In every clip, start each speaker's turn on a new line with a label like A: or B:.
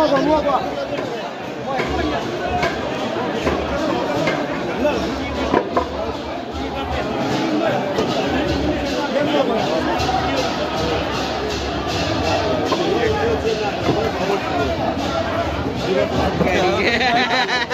A: Mua qua, mua qua. Yeah.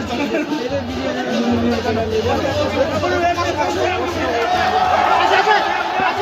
A: 打起来！打起